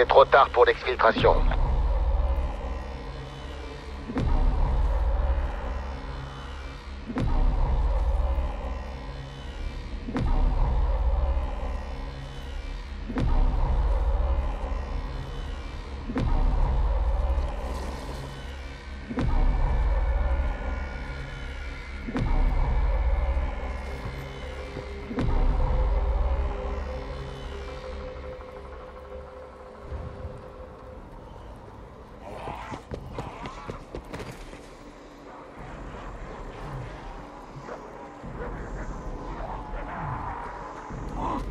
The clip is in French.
c'est trop tard pour l'exfiltration.